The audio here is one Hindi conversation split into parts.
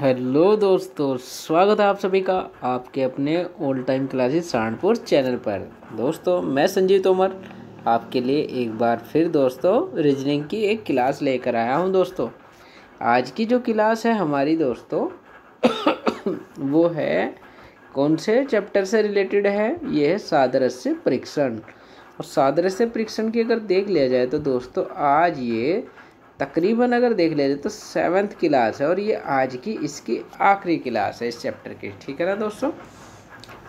हेलो दोस्तों, स्वागत है आप सभी का आपके अपने old time classes Saharanpur channel पर। दोस्तों, मैं संजीव तोमर, आपके लिए एक बार फिर दोस्तों रीजनिंग की एक क्लास लेकर आया हूँ दोस्तों। आज की जो क्लास है हमारी दोस्तों, वो है, कौन से चैप्टर से रिलेटेड है? ये है सादृश्य परीक्षण। और सादृश्य परीक्षण की अगर देख लिया जाए तो दोस्तों, आज ये तकरीबन अगर देख लिया जाए तो सेवन्थ क्लास है और ये आज की इसकी आखिरी क्लास है इस चैप्टर की, ठीक है ना दोस्तों?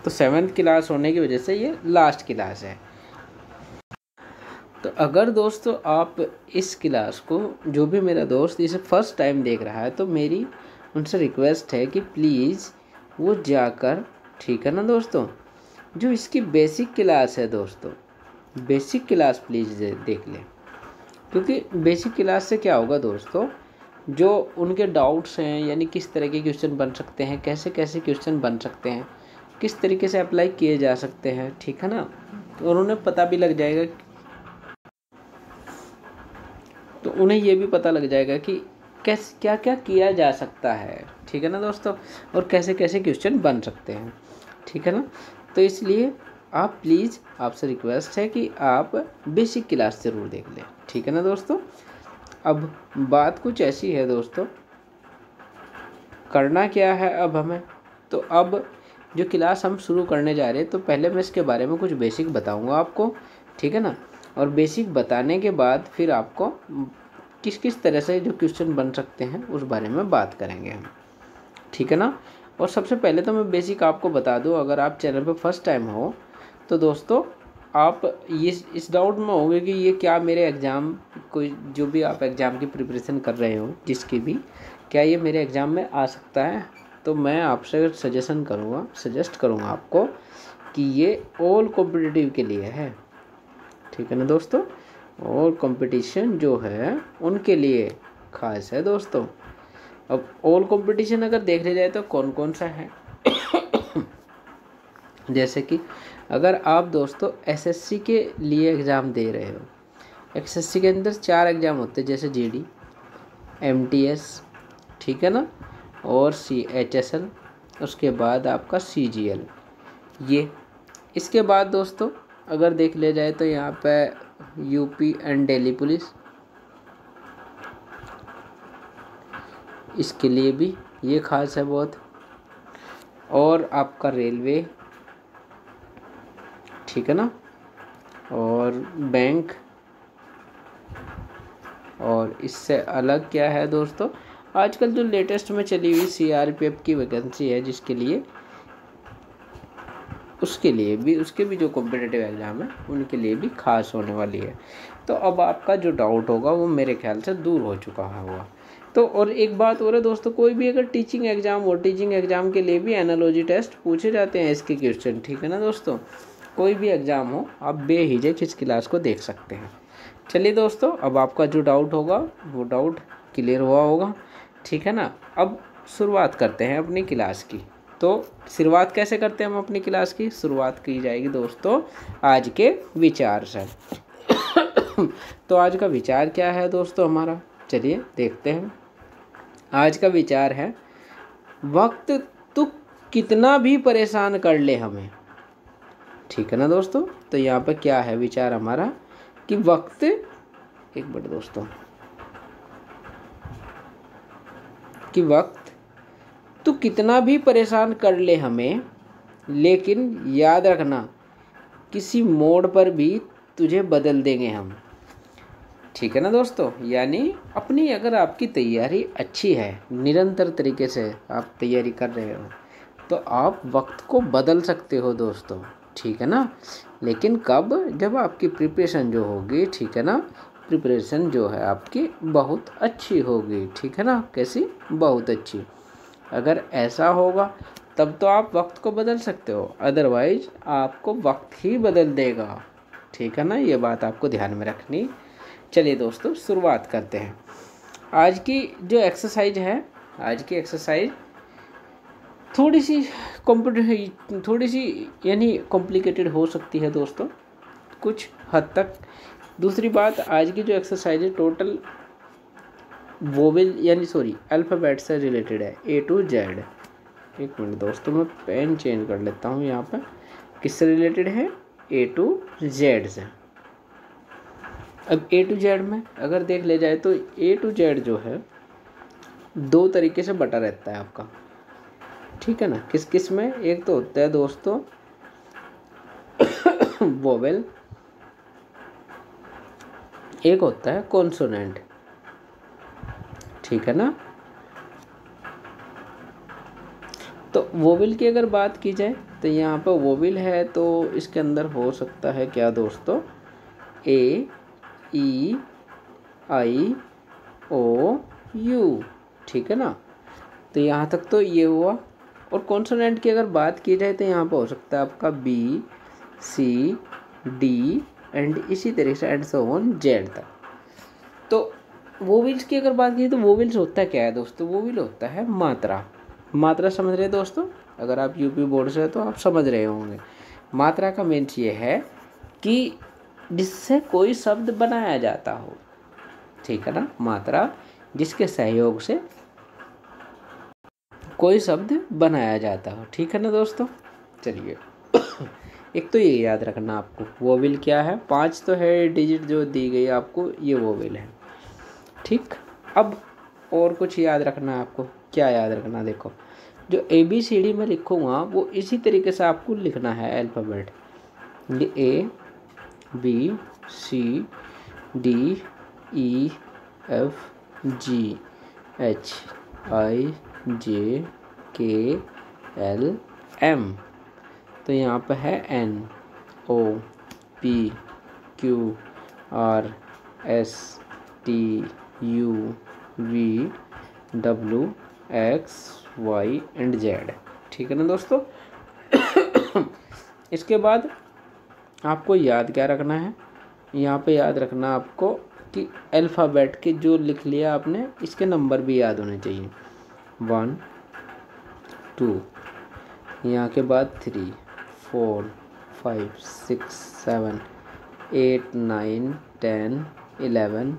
तो सेवन्थ क्लास होने की वजह से ये लास्ट क्लास है। तो अगर दोस्तों आप इस क्लास को, जो भी मेरा दोस्त इसे फ़र्स्ट टाइम देख रहा है तो मेरी उनसे रिक्वेस्ट है कि प्लीज़ वो जाकर, ठीक है ना दोस्तों? जो इसकी बेसिक क्लास है दोस्तों, बेसिक क्लास प्लीज़ देख लें। क्योंकि बेसिक क्लास से क्या होगा दोस्तों? जो उनके डाउट्स हैं, यानी किस तरह के क्वेश्चन बन सकते हैं, कैसे कैसे क्वेश्चन बन सकते हैं, किस तरीके से अप्लाई किए जा सकते हैं, ठीक है ना? तो उन्हें पता भी लग जाएगा तो उन्हें ये भी पता लग जाएगा कि कैसे क्या क्या किया जा सकता है, ठीक है ना दोस्तों? और कैसे कैसे क्वेश्चन बन सकते हैं, ठीक है ना? तो इसलिए आप प्लीज़ आपसे रिक्वेस्ट है कि आप बेसिक क्लास ज़रूर देख लें। ठीक है ना दोस्तों? अब बात कुछ ऐसी है दोस्तों। करना क्या है अब हमें? तो अब जो क्लास हम शुरू करने जा रहे हैं तो पहले मैं इसके बारे में कुछ बेसिक बताऊँगा आपको। ठीक है ना? और बेसिक बताने के बाद फिर आपको किस किस तरह से जो क्वेश्चन बन सकते हैं, उस बारे में बात करेंगे हम। ठीक है ना? और सबसे पहले तो मैं बेसिक आपको बता दूँ, अगर आप चैनल पर फ़र्स्ट टाइम हो तो दोस्तों, आप ये इस डाउट में होंगे कि ये क्या मेरे एग्ज़ाम कोई, जो भी आप एग्ज़ाम की प्रिपरेशन कर रहे हो, जिसकी भी, क्या ये मेरे एग्ज़ाम में आ सकता है? तो मैं आपसे सजेशन करूँगा सजेस्ट करूँगा आपको कि ये ऑल कॉम्पिटिटिव के लिए है। ठीक है ना दोस्तों? और कंपटीशन जो है, उनके लिए खास है दोस्तों। अब ऑल कंपटीशन अगर देख लिया जाए तो कौन कौन सा है? जैसे कि अगर आप दोस्तों एसएससी के लिए एग्ज़ाम दे रहे हो एसएससी के अंदर चार एग्ज़ाम होते हैं, जैसे जीडी एमटीएस ठीक है ना? और सी एच एस एल उसके बाद आपका सी जी एल ये। इसके बाद दोस्तों, अगर देख लिया जाए तो यहाँ पे यूपी एंड दिल्ली पुलिस इसके लिए भी ये खास है बहुत। और आपका रेलवे ठीक है ना? और बैंक और इससे अलग क्या है दोस्तों? आजकल जो लेटेस्ट में चली हुई सीआरपीएफ की वैकेंसी है जिसके लिए, उसके लिए भी, उसके भी जो कॉम्पिटेटिव एग्ज़ाम है, उनके लिए भी खास होने वाली है। तो अब आपका जो डाउट होगा, वो मेरे ख्याल से दूर हो चुका है हुआ तो और एक बात और है दोस्तों, कोई भी अगर टीचिंग एग्ज़ाम हो टीचिंग एग्ज़ाम के लिए भी एनालॉजी टेस्ट पूछे जाते हैं इसके क्वेश्चन ठीक है ना दोस्तों? कोई भी एग्ज़ाम हो, आप बेहिजक इस क्लास को देख सकते हैं। चलिए दोस्तों, अब आपका जो डाउट होगा, वो डाउट क्लियर हुआ होगा। ठीक है ना? अब शुरुआत करते हैं अपनी क्लास की। तो शुरुआत कैसे करते हैं हम अपनी क्लास की? शुरुआत की जाएगी दोस्तों, आज के विचार से। तो आज का विचार क्या है दोस्तों हमारा? चलिए देखते हैं। आज का विचार है, वक्त तो कितना भी परेशान कर ले हमें ठीक है ना दोस्तों? तो यहाँ पर क्या है विचार हमारा कि वक्त, एक मिनट दोस्तों। कि वक्त तो कितना भी परेशान कर ले हमें, लेकिन याद रखना, किसी मोड़ पर भी तुझे बदल देंगे हम। ठीक है ना दोस्तों? यानी अपनी अगर आपकी तैयारी अच्छी है, निरंतर तरीके से आप तैयारी कर रहे हो तो आप वक्त को बदल सकते हो दोस्तों। ठीक है ना? लेकिन कब? जब आपकी प्रिपरेशन जो होगी, ठीक है ना? प्रिपरेशन जो है आपकी बहुत अच्छी होगी, ठीक है ना? कैसी? बहुत अच्छी। अगर ऐसा होगा, तब तो आप वक्त को बदल सकते हो। अदरवाइज़ आपको वक्त ही बदल देगा। ठीक है ना? ये बात आपको ध्यान में रखनी। चलिए दोस्तों, शुरुआत करते हैं। आज की जो एक्सरसाइज है, आज की एक्सरसाइज थोड़ी सी कॉम्पिट थोड़ी सी यानी कॉम्प्लिकेटेड हो सकती है दोस्तों। कुछ हद तक। दूसरी बात, आज की जो एक्सरसाइज है टोटल वोविल यानी सॉरी अल्फ़ाबेट से रिलेटेड है ए टू जेड एक मिनट दोस्तों, मैं पेन चेंज कर लेता हूँ यहाँ पर किससे रिलेटेड है? ए टू जेड से। अब ए टू जेड में अगर देख ले जाए तो ए टू जेड जो है, दो तरीके से बटा रहता है आपका। ठीक है ना? किस किसमें? एक तो होता है दोस्तों वोवेल एक होता है कॉन्सोनेंट ठीक है ना? तो वोविल की अगर बात की जाए तो यहाँ पर वोविल है तो इसके अंदर हो सकता है क्या दोस्तों? ए ई आई ओ यू ठीक है ना? तो यहाँ तक तो ये हुआ। और कॉन्सोनेंट की अगर बात की जाए तो यहाँ पर हो सकता है आपका बी सी डी एंड इसी तरीके से एंड सो ऑन जेड तक। तो वोविल्स की अगर बात की तो वोविल्स होता क्या है दोस्तों? वोविल होता है मात्रा। मात्रा समझ रहे हैं दोस्तों? अगर आप यूपी बोर्ड से तो आप समझ रहे होंगे। मात्रा का मीन्स ये है कि जिससे कोई शब्द बनाया जाता हो। ठीक है ना? मात्रा जिसके सहयोग से कोई शब्द बनाया जाता हो। ठीक है ना दोस्तों? चलिए। एक तो ये याद रखना आपको वोविल क्या है? पाँच तो है डिजिट जो दी गई आपको, ये वोविल है। ठीक? अब और कुछ याद रखना आपको? क्या याद रखना देखो, जो ए बी सी डी में लिखूँगा, वो इसी तरीके से आपको लिखना है अल्फ़ाबेट ये A B C D E F G H I J, K, L, M. तो यहाँ पर है N, O, P, Q, R, S, T, U, V W X, Y and Z. ठीक है ना दोस्तों? इसके बाद आपको याद क्या रखना है? यहाँ पे याद रखना आपको कि अल्फ़ाबेट के जो लिख लिया आपने, इसके नंबर भी याद होने चाहिए। वन टू यहाँ के बाद three four five six seven eight nine ten eleven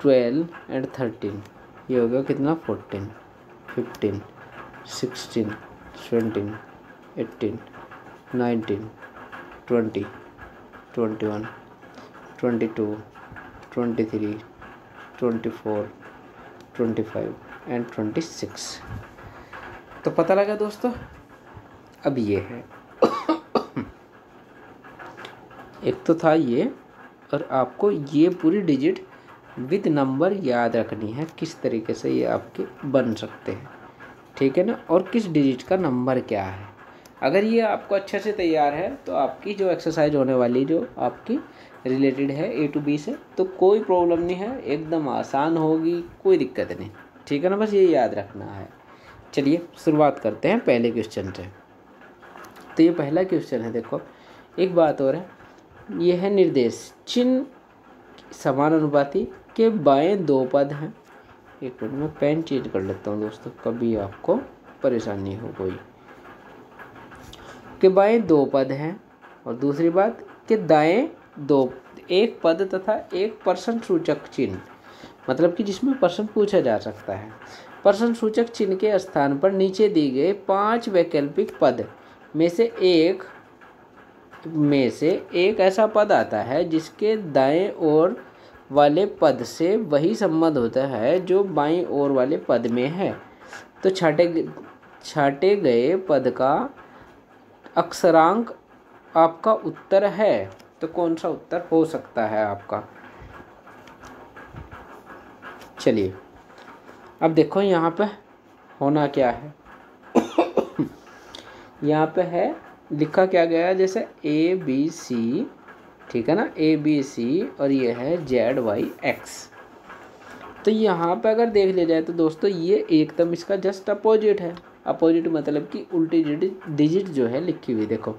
twelve and thirteen ये हो गया कितना? Fourteen fifteen sixteen seventeen eighteen nineteen twenty twenty one twenty two twenty three twenty four twenty five and twenty six तो पता लगा दोस्तों? अब ये है। एक तो था ये, और आपको ये पूरी डिजिट विद नंबर याद रखनी है, किस तरीके से ये आपके बन सकते हैं। ठीक है ना? और किस डिजिट का नंबर क्या है? अगर ये आपको अच्छे से तैयार है तो आपकी जो एक्सरसाइज होने वाली जो आपकी रिलेटेड है ए टू बी से तो कोई प्रॉब्लम नहीं है। एकदम आसान होगी, कोई दिक्कत नहीं। ठीक है ना? बस ये याद रखना है। चलिए, शुरुआत करते हैं पहले क्वेश्चन से। तो ये पहला क्वेश्चन है, देखो। एक बात और है, ये है निर्देश। चिन्ह समान अनुपाती के बाएँ दो पद हैं। एक मिनट, में पेन चेंज कर लेता हूँ दोस्तों, कभी आपको परेशानी हो कोई। के बाएँ दो पद हैं, और दूसरी बात, के दाएँ दो, एक पद तथा एक पर्सन सूचक चिन्ह। मतलब कि जिसमें प्रश्न पूछा जा सकता है। प्रश्न सूचक चिन्ह के स्थान पर नीचे दिए गए पाँच वैकल्पिक पद में से एक, में से एक ऐसा पद आता है जिसके दाएँ ओर वाले पद से वही संबंध होता है जो बाईं ओर वाले पद में है। तो छाटे छाटे गए पद का अक्षरांक आपका उत्तर है। तो कौन सा उत्तर हो सकता है आपका? चलिए। अब देखो यहाँ पे होना क्या है। यहाँ पे है, लिखा क्या गया है? जैसे ए बी सी ठीक है ना? ए बी सी और ये है जेड वाई एक्स तो यहाँ पे अगर देख लिया जाए तो दोस्तों ये एकदम इसका जस्ट अपोजिट है। अपोजिट मतलब कि उल्टी डिजिट जो है लिखी हुई, देखो।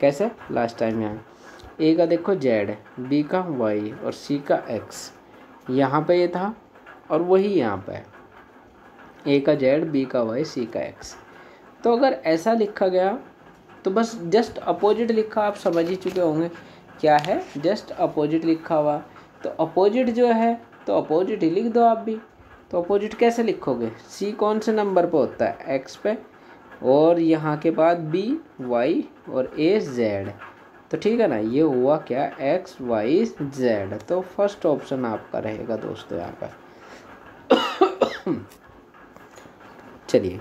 कैसे? लास्ट टाइम यहाँ। ए का देखो जेड बी का वाई और सी का एक्स यहाँ पे ये था। और वही यहाँ पर है। ए का जेड बी का वाई सी का एक्स तो अगर ऐसा लिखा गया तो बस जस्ट अपोजिट लिखा आप समझ ही चुके होंगे क्या है। जस्ट अपोजिट लिखा हुआ। तो अपोजिट जो है तो अपोजिट ही लिख दो आप भी। तो अपोजिट कैसे लिखोगे? सी कौन से नंबर पे होता है? एक्स पे। और यहाँ के बाद बी वाई और ए जेड तो ठीक है ना, ये हुआ क्या? एक्स वाई जेड तो फ़र्स्ट ऑप्शन आपका रहेगा दोस्तों यहाँ पर। चलिए।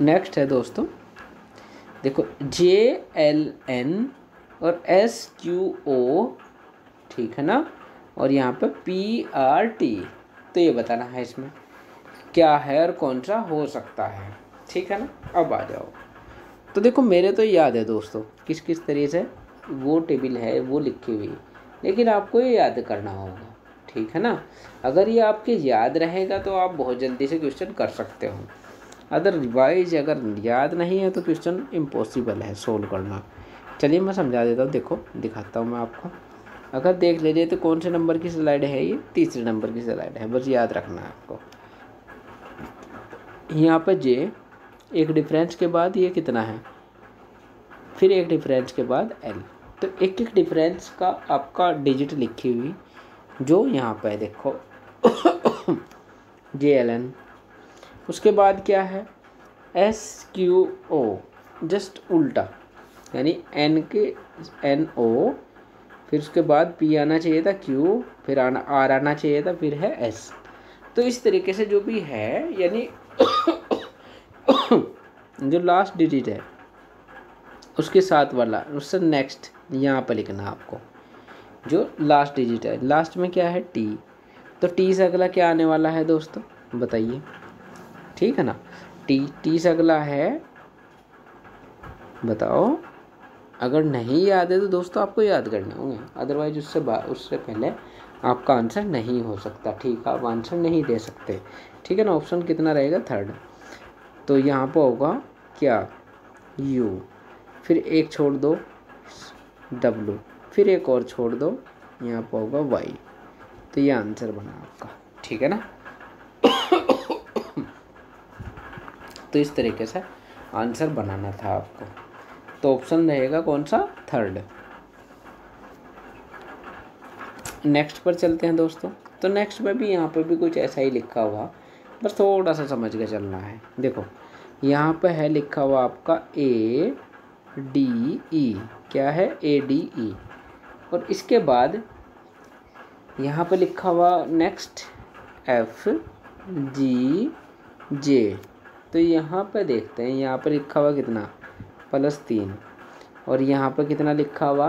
नेक्स्ट है दोस्तों। देखो जे एल एन और एस क्यू ओ ठीक है ना? और यहाँ पे पी आर टी तो ये बताना है इसमें क्या है और कौन सा हो सकता है, ठीक है ना? अब आ जाओ। तो देखो, मेरे तो याद है दोस्तों किस किस तरीके से वो टेबल है, वो लिखी हुई, लेकिन आपको ये याद करना होगा। ठीक है ना? अगर ये आपके याद रहेगा तो आप बहुत जल्दी से क्वेश्चन कर सकते हो। अदरवाइज़ अगर याद नहीं है तो क्वेश्चन इम्पॉसिबल है सोल्व करना। चलिए मैं समझा देता हूँ, देखो, दिखाता हूँ मैं आपको। अगर देख लीजिए तो कौन से नंबर की स्लाइड है ये? तीसरे नंबर की स्लाइड है, बस याद रखना है आपको। यहाँ पर जे एक डिफरेंस के बाद ये कितना है? फिर एक डिफरेंस के बाद एल तो एक एक डिफरेंस का आपका डिजिट लिखी हुई जो यहाँ पे देखो। जे एल एन उसके बाद क्या है? एस क्यू ओ जस्ट उल्टा। यानी एन के एन ओ फिर उसके बाद पी आना चाहिए था क्यू फिर आना आर आना चाहिए था, फिर है एस तो इस तरीके से जो भी है, यानी जो लास्ट डिजिट है, उसके साथ वाला, उससे नेक्स्ट यहाँ पर लिखना आपको। जो लास्ट डिजिट है। लास्ट में क्या है? टी तो टी से अगला क्या आने वाला है दोस्तों? बताइए। ठीक है ना? टी टी से अगला है, बताओ। अगर नहीं याद है तो दोस्तों आपको याद करने होंगे। अदरवाइज़ उससे उससे पहले आपका आंसर नहीं हो सकता। ठीक है आप आंसर नहीं दे सकते। ठीक है ना? ऑप्शन कितना रहेगा? थर्ड तो यहाँ पर होगा क्या? यू फिर एक छोड़ दो। डब्लू फिर एक और छोड़ दो, यहाँ पर होगा वाई तो ये आंसर बना आपका, ठीक है ना? तो इस तरीके से आंसर बनाना था आपको। तो ऑप्शन रहेगा कौन सा? थर्ड नेक्स्ट पर चलते हैं दोस्तों। तो नेक्स्ट में भी यहाँ पर भी कुछ ऐसा ही लिखा हुआ। बस थोड़ा सा समझ के चलना है। देखो, यहाँ पे है लिखा हुआ आपका ए डी ई क्या है? ए डी ई और इसके बाद यहाँ पर लिखा हुआ नेक्स्ट एफ़ जी जे तो यहाँ पर देखते हैं, यहाँ पर लिखा हुआ कितना? प्लस तीन। और यहाँ पर कितना लिखा हुआ?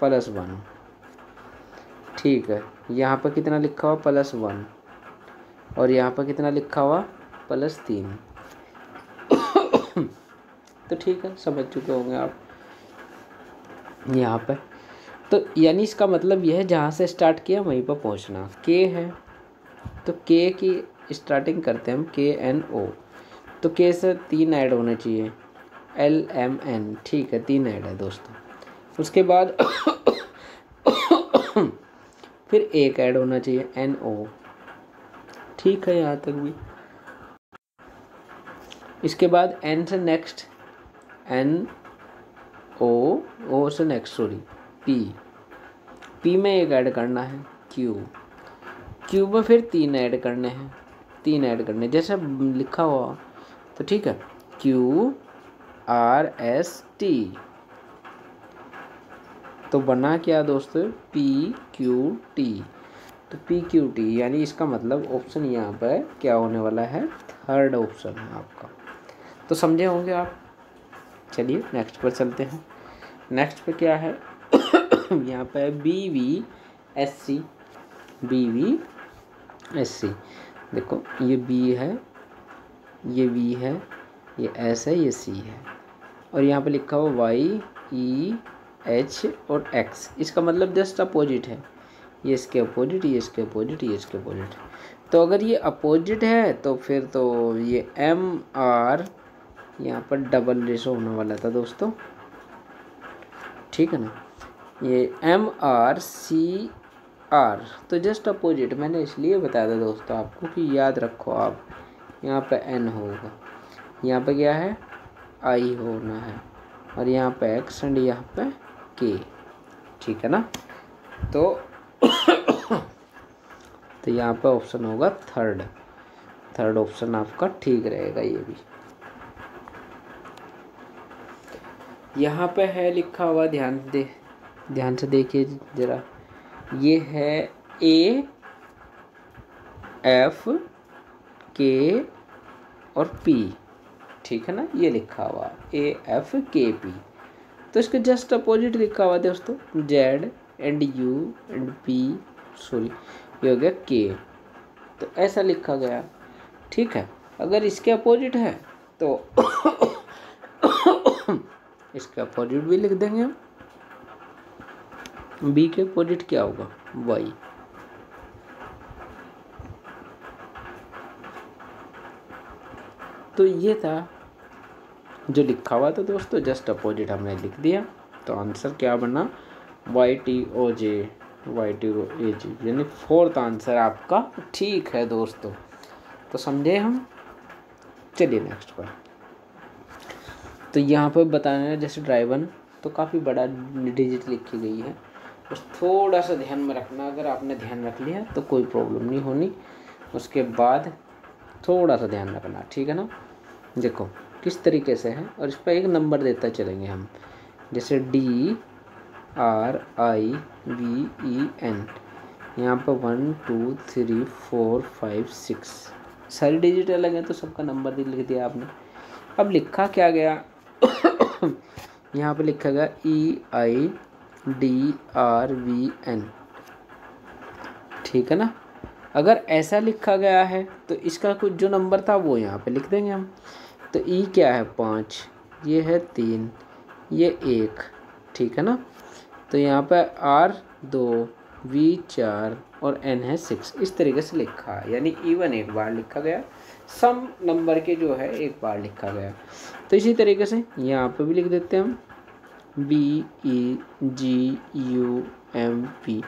प्लस वन ठीक है, यहाँ पर कितना लिखा हुआ? प्लस वन और यहाँ पर कितना लिखा हुआ? प्लस तीन। तो ठीक है, समझ चुके होंगे आप। यहाँ पे तो यानी इसका मतलब यह है, जहाँ से स्टार्ट किया, वहीं पर पहुँचना। के है तो के की स्टार्टिंग करते हैं हम के एन ओ तो के से तीन ऐड होने चाहिए। एल एम एन ठीक है, तीन ऐड है दोस्तों। उसके बाद फिर एक ऐड होना चाहिए एन ओ ठीक है, यहाँ तक भी। इसके बाद एन से नेक्स्ट एन ओ ओ से नेक्स्ट सॉरी पी पी में एक ऐड करना है क्यू क्यू में फिर तीन ऐड करने हैं, तीन ऐड करने जैसे लिखा हुआ तो ठीक है। क्यू आर एस टी तो बना क्या दोस्तों? पी क्यू टी तो पी क्यू टी यानी इसका मतलब ऑप्शन यहाँ पर क्या होने वाला है? थर्ड ऑप्शन है आपका। तो समझे होंगे आप? चलिए नेक्स्ट पर चलते हैं। नेक्स्ट पे क्या है? यहाँ पे B V S C B V S C देखो, ये बी है, ये वी है, ये एस है, ये सी है। और यहाँ पे लिखा हुआ वाई ई एच और एक्स इसका मतलब जस्ट अपोजिट है। ये इसके अपोजिट ये इसके अपोजिट ये इसके अपोजिट तो अगर ये अपोजिट है तो फिर तो ये एम आर यहाँ पर डबल रेशो होने वाला था दोस्तों। ठीक है ना? ये एम आर सी आर तो जस्ट अपोजिट मैंने इसलिए बताया था दोस्तों आपको कि याद रखो आप, यहाँ पे एन होगा, यहाँ पे क्या है? आई होना है, और यहाँ पे एक्स एंड यहाँ पे के ठीक है ना? तो तो यहाँ पे ऑप्शन होगा थर्ड थर्ड ऑप्शन आपका ठीक रहेगा ये भी। यहाँ पे है लिखा हुआ, ध्यान दे। ध्यान से देखिए ज़रा। ये है ए एफ़ के और पी ठीक है ना? ये लिखा हुआ। ए एफ़ के पी तो इसके जस्ट अपोजिट लिखा हुआ दोस्तों। Z and U and P sorry ये हो गया के तो ऐसा लिखा गया। ठीक है? अगर इसके अपोजिट है तो इसके अपोजिट भी लिख देंगे हम। बी के अपोजिट क्या होगा? वाई। तो ये था जो लिखा हुआ था दोस्तों जस्ट अपोजिट हमने लिख दिया। तो आंसर क्या बना? Y T O J Y T O A G यानी फोर्थ आंसर आपका ठीक है दोस्तों। तो समझे हम? चलिए नेक्स्ट पर। तो यहाँ पर बताना है, जैसे ड्राइवन तो काफ़ी बड़ा डिजिट लिखी गई है। बस थोड़ा सा ध्यान में रखना, अगर आपने ध्यान रख लिया तो कोई प्रॉब्लम नहीं होनी। उसके बाद थोड़ा सा ध्यान रखना, ठीक है ना? देखो, किस तरीके से है, और इस पर एक नंबर देता चलेंगे हम। जैसे D R I V E N यहाँ पर one two three four five six सारी डिजिट अलग हैं तो सबका नंबर लिख दिया आपने। अब लिखा क्या गया? यहाँ पर लिखा गया E I D R V N ठीक है ना? अगर ऐसा लिखा गया है तो इसका कुछ जो नंबर था, वो यहाँ पे लिख देंगे हम। तो ई क्या है? पाँच। ये है तीन। ये एक। ठीक है ना? तो यहाँ पे आर दो वी चार और एन है सिक्स इस तरीके से लिखा है। यानी इवन एक बार लिखा गया। सम नंबर के जो है, एक बार लिखा गया। तो इसी तरीके से यहाँ पे भी लिख देते हैं हम। B E G U M P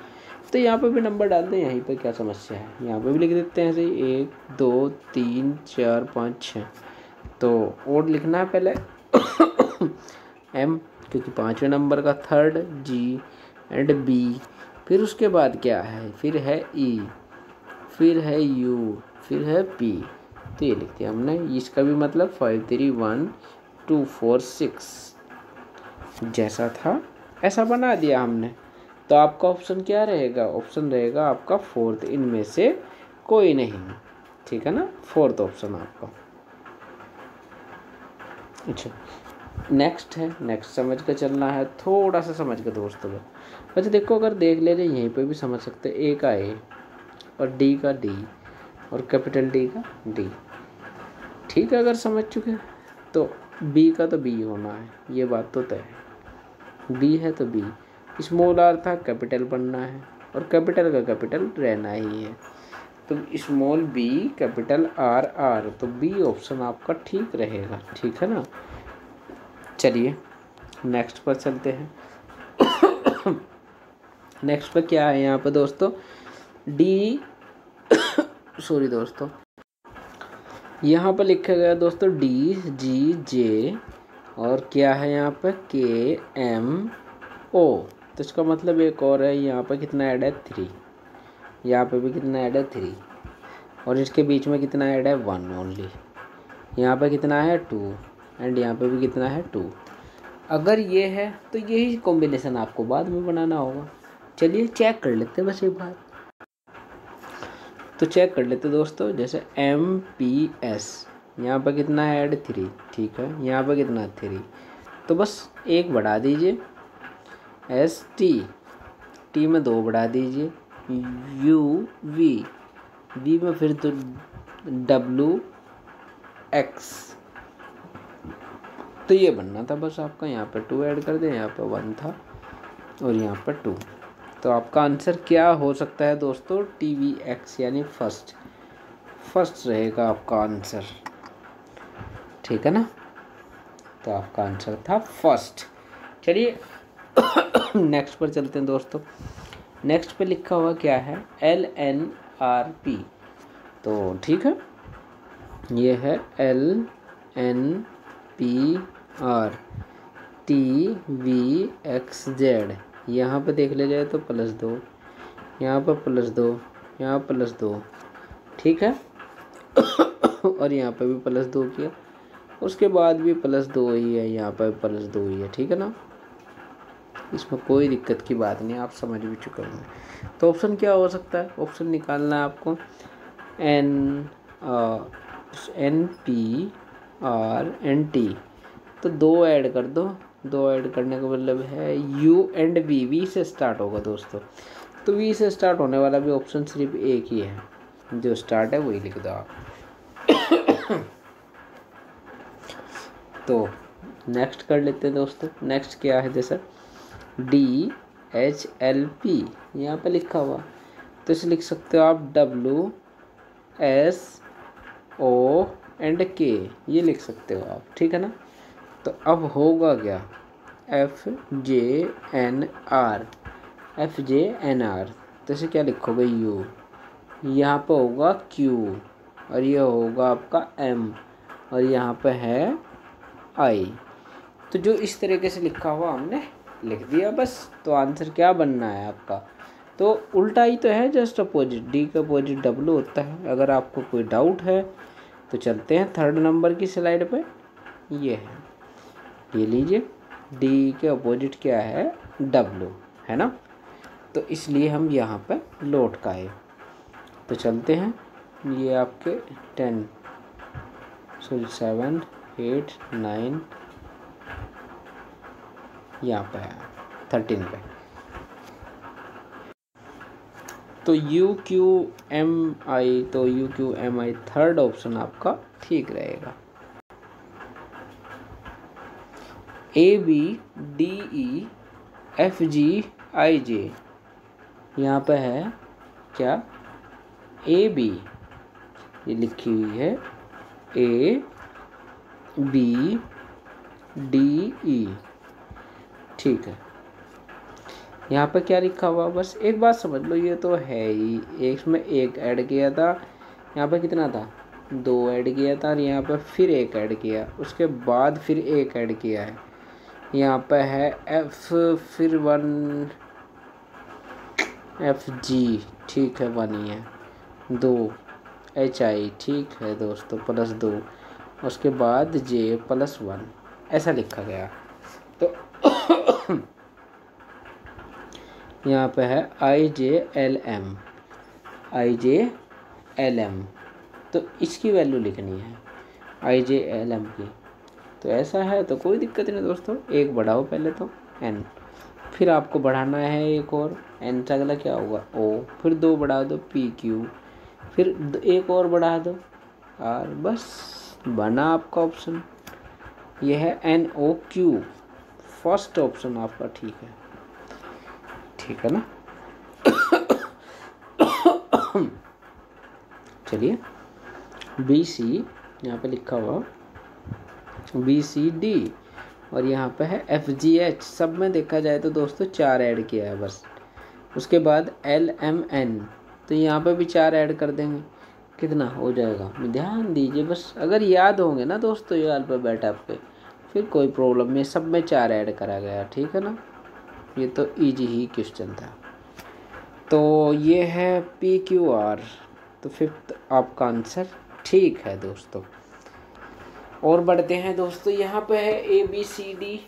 तो यहाँ पर भी नंबर डाल दें यहीं पर क्या समस्या है? यहाँ पर भी लिख देते हैं ऐसे एक दो तीन चार पाँच छः तो और लिखना है पहले। एम क्योंकि पाँचवें नंबर का थर्ड जी एंड बी फिर उसके बाद क्या है? फिर है ई e, फिर है यू फिर है पी तो ये लिख दिया हमने। इसका भी मतलब five three one two four six जैसा था, ऐसा बना दिया हमने। तो आपका ऑप्शन क्या रहेगा? ऑप्शन रहेगा आपका फोर्थ इनमें से कोई नहीं। ठीक है ना? फोर्थ ऑप्शन आपका। अच्छा नेक्स्ट है। नेक्स्ट समझ कर चलना है। थोड़ा सा समझ कर दोस्तों अच्छा देखो, अगर देख ले रहे यहीं पे भी समझ सकते ए का ए और डी का डी और कैपिटल डी का डी ठीक है, अगर समझ चुके तो बी का तो बी होना है। ये बात तो तय है। बी है तो बी। स्मॉल आर था कैपिटल बनना है और कैपिटल का कैपिटल रहना ही है। तो small B, capital R R तो बी ऑप्शन आपका ठीक रहेगा। ठीक है ना? चलिए, नेक्स्ट पर चलते हैं। नेक्स्ट पर क्या है यहाँ पर दोस्तों? डी, सॉरी दोस्तों। यहाँ पर लिखा गया दोस्तों, डी, जी, जे और क्या है यहाँ पर के एम ओ तो इसका मतलब एक और है, यहाँ पर कितना ऐड है? थ्री यहाँ पे भी कितना ऐड है? थ्री और इसके बीच में कितना ऐड है? वन ओनली यहाँ पर कितना है? टू एंड यहाँ पे भी कितना है? टू अगर ये है तो यही कॉम्बिनेशन आपको बाद में बनाना होगा। चलिए चेक कर लेते हैं बस एक बार। तो चेक कर लेते दोस्तों, जैसे एम पी एस यहाँ पर कितना है? ऐड थ्री ठीक है? यहाँ पर कितना? थ्री तो बस एक बढ़ा दीजिए। एस टी टी में दो बढ़ा दीजिए। यू वी वी में फिर तो डब्लू एक्स तो ये बनना था बस आपका। यहाँ पर टू ऐड कर दें, यहाँ पर वन था और यहाँ पर टू तो आपका आंसर क्या हो सकता है दोस्तों? टी वी एक्स यानी फ़र्स्ट फ़र्स्ट रहेगा आपका आंसर ठीक है ना? तो आपका आंसर था फ़र्स्ट चलिए नेक्स्ट पर चलते हैं दोस्तों. नेक्स्ट पे लिखा हुआ क्या है? एल एन आर पी तो ठीक है? ये है L N P R T V X Z यहाँ पे देख लिया जाए तो प्लस दो. यहाँ पर प्लस दो. यहाँ प्लस दो. ठीक है? और यहाँ पे भी प्लस दो किया. उसके बाद भी प्लस दो ही है, यहाँ पर प्लस दो ही है, ठीक है ना? इसमें कोई दिक्कत की बात नहीं, आप समझ भी चुके होंगे। तो ऑप्शन क्या हो सकता है? ऑप्शन निकालना है आपको। N N P R N T तो दो ऐड कर दो। दो ऐड करने का मतलब है यू एंड वी वी से स्टार्ट होगा दोस्तों। तो वी से स्टार्ट होने वाला भी ऑप्शन सिर्फ़ एक ही है। जो स्टार्ट है, वही लिख दो आप। तो नेक्स्ट कर लेते हैं दोस्तों। नेक्स्ट क्या है जैसा? डी एच एल पी यहाँ पर लिखा हुआ। तो इसे लिख सकते हो आप डब्लू एस ओ एंड के ये लिख सकते हो आप, ठीक है ना? तो अब होगा क्या? F J N R F J N R तो इसे क्या लिखोगे? यू यहाँ पर होगा क्यू और ये होगा आपका एम और यहाँ पर है आई। तो जो इस तरीके से लिखा हुआ हमने लिख दिया बस। तो आंसर क्या बनना है आपका? तो उल्टा ही तो है, जस्ट अपोजिट। डी का अपोजिट डब्लू होता है। अगर आपको कोई डाउट है तो चलते हैं थर्ड नंबर की स्लाइड पे। ये है। ये लीजिए। डी के अपोजिट क्या है? डब्लू है ना? तो इसलिए हम यहाँ पे लौट का आए तो चलते हैं। ये आपके ten sorry seven eight nine यहाँ पे है थर्टीन पे। तो यू क्यू एम आई तो U Q M I third option आपका ठीक रहेगा। A B D E F G I J यहाँ पे है क्या? ए बी ये लिखी हुई है। ए बी डी ई ठीक है। यहाँ पर क्या लिखा हुआ, बस एक बात समझ लो, ये तो है ही। एक में एक ऐड किया था, यहाँ पर कितना था? दो ऐड किया था, और यहाँ पर फिर एक ऐड किया। उसके बाद फिर एक ऐड किया है। यहाँ पर है एफ़ फिर वन एफ़ जी ठीक है, वन ही है। दो एच आई ठीक है, दोस्तों प्लस दो। उसके बाद जे प्लस वन ऐसा लिखा गया। तो यहाँ पे है I J L M I J L M तो इसकी वैल्यू लिखनी है आई जे एल एम की। तो ऐसा है तो कोई दिक्कत नहीं दोस्तों। एक बढ़ाओ पहले तो। एन फिर आपको बढ़ाना है एक और। एन से अगला क्या होगा? ओ फिर दो बढ़ा दो पी क्यू फिर एक और बढ़ा दो। और बस। बना आपका ऑप्शन यह है N O Q first option आपका ठीक है. ठीक है ना? चलिए. बी सी यहाँ पे लिखा हुआ. बी सी डी और यहाँ पे है एफ़ जी एच सब में देखा जाए तो दोस्तों चार ऐड किया है बस. उसके बाद एल एम एन तो यहाँ पे भी चार ऐड कर देंगे. कितना हो जाएगा? ध्यान दीजिए, बस अगर याद होंगे ना दोस्तों ये अल्फ़ाबेट आपके फिर कोई प्रॉब्लम नहीं, सब में चार ऐड करा गया, ठीक है ना? ये तो इजी ही क्वेश्चन था। तो ये है पी क्यू आर तो फिफ्थ आपका आंसर ठीक है दोस्तों। और बढ़ते हैं दोस्तों, यहाँ पे है ए बी सी डी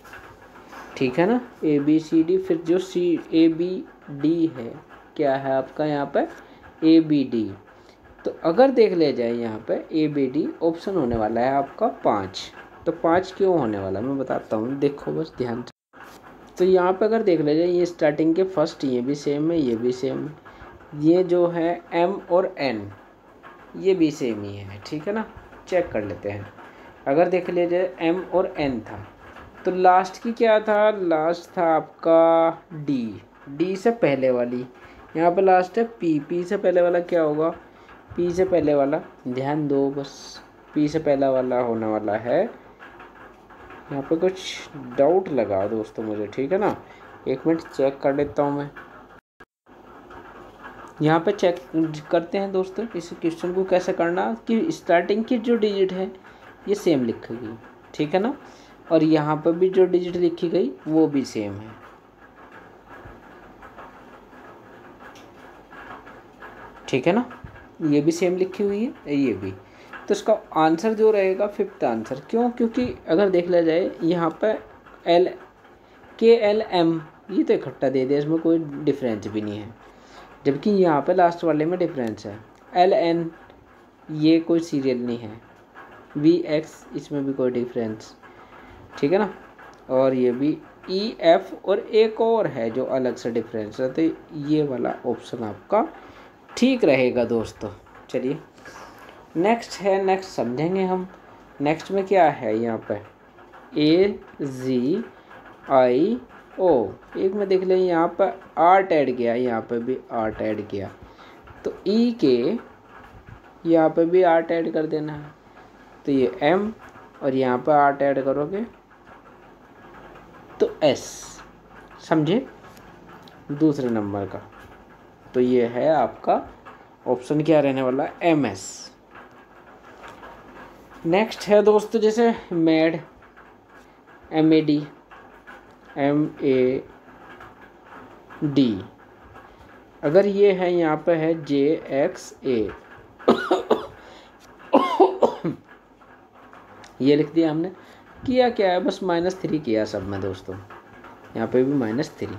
ठीक है ना? ए बी सी डी फिर जो सी ए बी डी है, क्या है आपका यहाँ पे? ए बी डी तो अगर देख लिया जाए यहाँ पे ए बी डी ऑप्शन होने वाला है आपका पाँच। तो पाँच क्यों होने वाला मैं बताता हूँ। देखो बस, ध्यान तो यहाँ पे अगर देख लिया जाए, ये स्टार्टिंग के फ़र्स्ट ये भी सेम है, ये भी सेम है। ये जो है एम और एन ये भी सेम ही है, ठीक है ना? चेक कर लेते हैं। अगर देख लिया जाए एम और एन था तो लास्ट की क्या था? लास्ट था आपका डी डी से पहले वाली। यहाँ पे लास्ट है पी पी से पहले वाला क्या होगा? पी से पहले वाला, ध्यान दो, बस पी से पहला वाला होने वाला है। यहाँ पे कुछ डाउट लगा दोस्तों मुझे, ठीक है ना? एक मिनट चेक कर लेता हूँ मैं। यहाँ पे चेक करते हैं दोस्तों, इस क्वेश्चन को कैसे करना कि स्टार्टिंग की जो डिजिट है, ये सेम लिखेगी, ठीक है ना? और यहाँ पर भी जो डिजिट लिखी गई, वो भी सेम है। ठीक है ना? ये भी सेम लिखी हुई है ये भी। तो इसका आंसर जो रहेगा फिफ्थ आंसर क्यों? क्योंकि अगर देख लिया जाए यहाँ पर एल के एल एम ये तो इकट्ठा दे दिया इसमें कोई डिफरेंस भी नहीं है। जबकि यहाँ पर लास्ट वाले में डिफरेंस है। एल एन ये कोई सीरियल नहीं है। वी एक्स इसमें भी कोई डिफरेंस ठीक है ना? और ये भी ई e, एफ़ और एक और है जो अलग से डिफरेंस है। तो ये वाला ऑप्शन आपका ठीक रहेगा दोस्तों। चलिए नेक्स्ट है नेक्स्ट समझेंगे हम। नेक्स्ट में क्या है यहाँ पर ए जी आई ओ एक में देख लें, यहाँ पर आर्ट ऐड किया, यहाँ पर भी आर्ट ऐड किया। तो ई e के यहाँ पर भी आर्ट ऐड कर देना है। तो ये एम और यहाँ पर आर्ट ऐड करोगे तो एस समझे? दूसरे नंबर का। तो ये है आपका ऑप्शन क्या रहने वाला? एम एस नेक्स्ट है दोस्तों, जैसे made M A D M A D अगर ये है, यहाँ पे है जे एक्स ए ये लिख दिया हमने। किया क्या है? बस माइनस थ्री किया सब में दोस्तों। यहाँ पे भी माइनस थ्री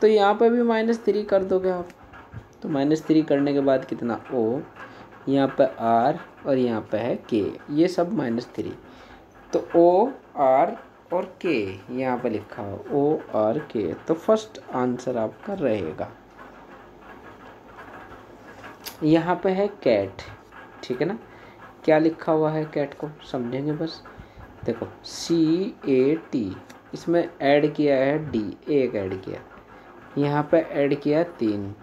तो यहाँ पे भी माइनस थ्री कर दोगे आप। तो माइनस थ्री करने के बाद कितना? ओ यहाँ पर आर और यहाँ पर है के ये सब माइनस थ्री तो ओ आर और के यहाँ पर लिखा हो ओ आर के तो फ़र्स्ट आंसर आपका रहेगा। यहाँ पे है कैट ठीक है ना? क्या लिखा हुआ है कैट को? समझेंगे बस। देखो सी ए टी इसमें ऐड किया है डी एक ऐड किया। यहाँ पे ऐड किया तीन।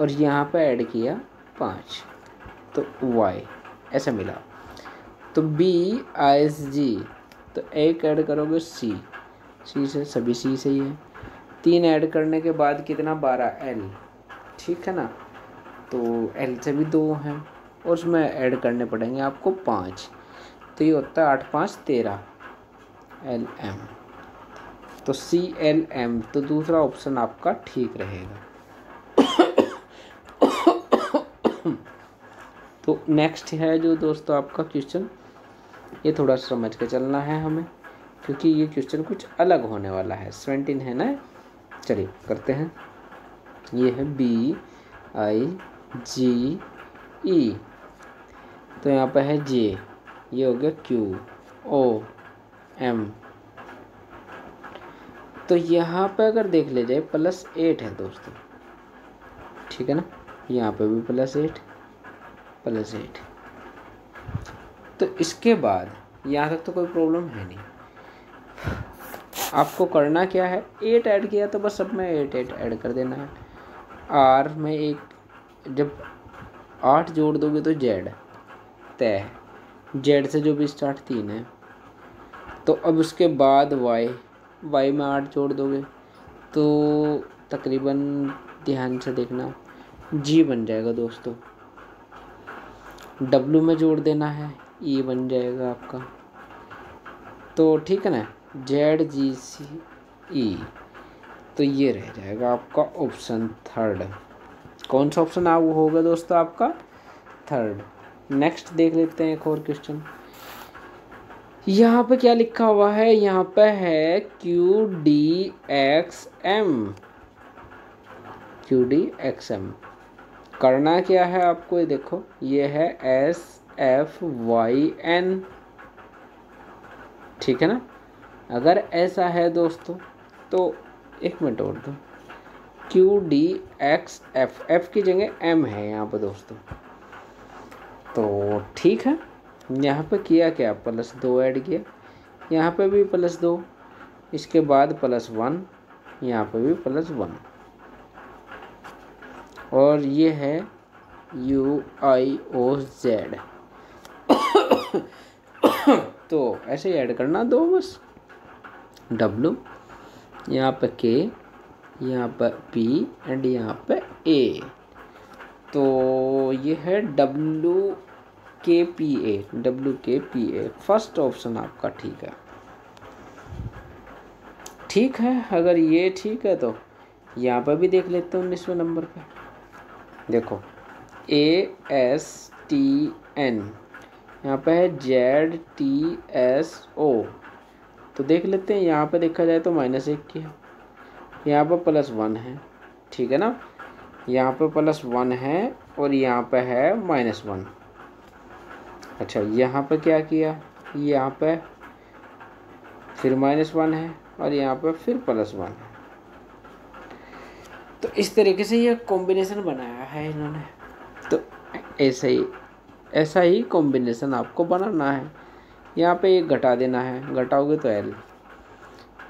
और यहाँ पे ऐड किया पाँच तो वाई ऐसा मिला। तो बी आई एस जी तो एक ऐड करोगे सी सी से सभी सी से ही है। तीन ऐड करने के बाद कितना? बारह एल ठीक है ना? तो एल से भी दो हैं, और उसमें ऐड करने पड़ेंगे आपको पाँच। तो ये होता है आठ, पाँच, तेरह एल एम तो सी एल एम तो दूसरा ऑप्शन आपका ठीक रहेगा। तो नेक्स्ट है जो दोस्तों आपका क्वेश्चन ये थोड़ा समझ के चलना है हमें, क्योंकि ये क्वेश्चन कुछ अलग होने वाला है। सेवेंटीन है ना? चलिए, करते हैं। ये है बी आई जी ई तो यहाँ पर है जे ये हो गया क्यू ओ एम तो यहाँ पर अगर देख ले जाए प्लस एट है दोस्तों। ठीक है ना? यहाँ पे भी प्लस एट प्लस एट तो इसके बाद यहाँ तक तो कोई प्रॉब्लम है नहीं। आपको करना क्या है? एट ऐड किया तो बस सब में एट एट ऐड कर देना है। आर में एक जब आठ जोड़ दोगे तो जेड तय जेड से जो भी स्टार्ट तीन है। तो अब उसके बाद वाई वाई में आठ जोड़ दोगे तो तकरीबन ध्यान से देखना जी बन जाएगा दोस्तों। डब्लू में जोड़ देना है ई e बन जाएगा आपका। तो ठीक है ना? जेड जी सी ई तो ये रह जाएगा आपका ऑप्शन थर्ड कौन सा ऑप्शन आप होगा दोस्तों आपका? थर्ड नेक्स्ट देख लेते हैं एक और क्वेश्चन यहाँ पे क्या लिखा हुआ है? यहाँ पे है Q D X M Q D X M करना क्या है आपको? ये देखो, ये है एस एफ़ वाई एन ठीक है ना? अगर ऐसा है दोस्तों तो एक मिनट और दो। Q D X F F की जगह एम है यहाँ पर दोस्तों। तो ठीक है, यहाँ पे किया क्या? प्लस दो ऐड किया। यहाँ पे भी प्लस दो, इसके बाद प्लस वन यहाँ पे भी प्लस वन और ये है यू आई ओ जेड। तो ऐसे ही ऐड करना दो बस। डब्लू यहाँ पर के यहाँ पर पी एंड यहाँ पर ए तो ये है W K P A W K P A first option आपका ठीक है। ठीक है, अगर ये ठीक है तो यहाँ पर भी देख लेते हैं उन्नीसवें नंबर पे। देखो। ए एस टी एन यहाँ पे है जेड टी एस ओ तो देख लेते हैं, यहाँ पे देखा जाए तो माइनस एक की है। यहाँ पर प्लस वन है, ठीक है ना? यहाँ पे प्लस वन है और यहाँ पे है माइनस वन अच्छा यहाँ पे क्या किया? यहाँ पे फिर माइनस वन है और यहाँ पे फिर प्लस वन है। तो इस तरीके से ये कॉम्बिनेशन बनाया है इन्होंने। तो ऐसे ही, ऐसा ही कॉम्बिनेशन आपको बनाना है। यहाँ पे एक घटा देना है, घटाओगे तो एल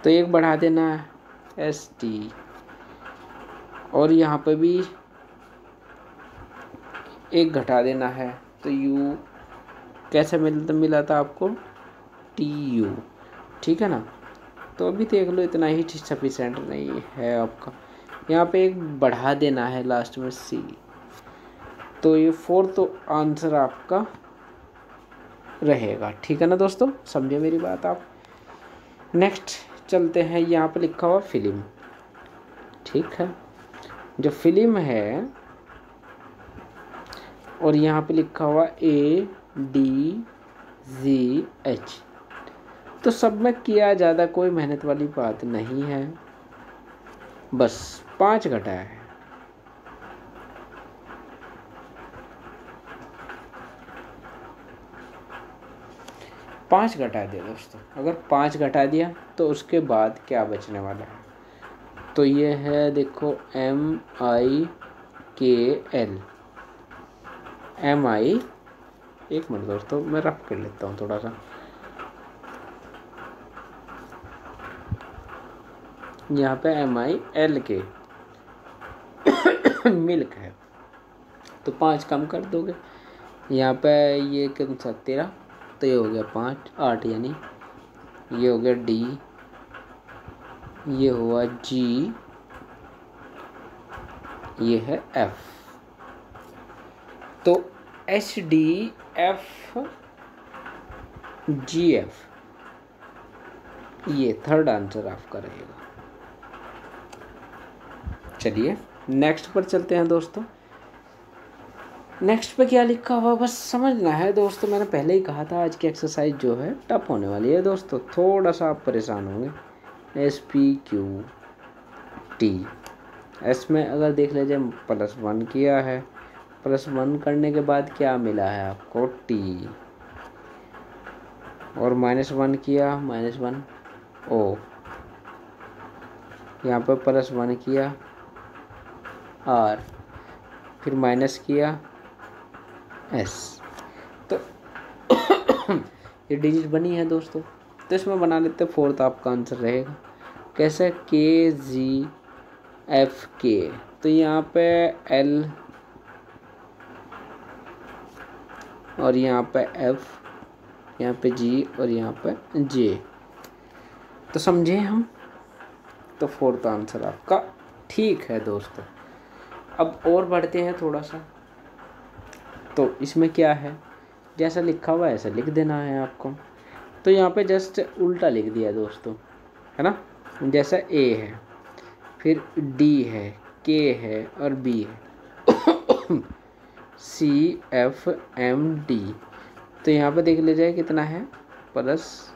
तो एक बढ़ा देना है एस टी और यहाँ पे भी एक घटा देना है तो यू कैसे मिल, मिला था आपको? टी यू ठीक है ना? तो अभी देख लो, इतना ही सफिशेंट नहीं है आपका। यहाँ पे एक बढ़ा देना है लास्ट में सी तो ये फोर्थ तो आंसर आपका रहेगा। ठीक है ना दोस्तों? समझे मेरी बात आप? नेक्स्ट चलते हैं। यहाँ पे लिखा हुआ फ़िल्म ठीक है? जो फ़िल्म है और यहाँ पे लिखा हुआ ए डी जी एच तो सब में किया ज़्यादा कोई मेहनत वाली बात नहीं है। बस। पाँच घटा है। पाँच घटा दिया दोस्तों। अगर पाँच घटा दिया तो उसके बाद क्या बचने वाला है? तो ये है देखो एम आई के एल एम आई एक मिनट दोस्तों, मैं रफ कर लेता हूँ थोड़ा सा। यहाँ पे M I L K milk है। तो पाँच कम कर दोगे। यहाँ पे ये कौन सा, तेरह? तो ये हो गया पाँच, आठ यानी ये हो गया डी। ये हुआ जी। ये है एफ़। तो H D F G F. ये थर्ड आंसर आपका रहेगा। चलिए। नेक्स्ट पर चलते हैं दोस्तों। नेक्स्ट पे क्या लिखा हुआ? बस समझना है दोस्तों, मैंने पहले ही कहा था आज की एक्सरसाइज जो है टफ होने वाली है दोस्तों। थोड़ा सा आप परेशान होंगे। S P Q T S में अगर देख लीजिए प्लस वन किया है। प्लस वन करने के बाद क्या मिला है आपको? टी और माइनस वन किया माइनस वन ओ यहाँ पर प्लस वन किया। आर, फिर माइनस किया एस। तो ये डिजिट बनी है दोस्तों। तो इसमें बना लेते हैं, फोर्थ आपका आंसर रहेगा। कैसे के जी एफ़ के तो यहाँ पे एल और यहाँ पे एफ़ यहाँ पे जी और यहाँ पे जे तो समझे हम? तो फोर्थ आंसर आपका ठीक है दोस्तों। अब और बढ़ते हैं थोड़ा सा तो इसमें क्या है? जैसा लिखा हुआ है, ऐसा लिख देना है आपको। तो यहाँ पे जस्ट उल्टा लिख दिया दोस्तों, है ना? जैसा ए है, फिर डी है के है और बी है। सी एफ़ एम डी तो यहाँ पे देख लीजिए कितना है? प्लस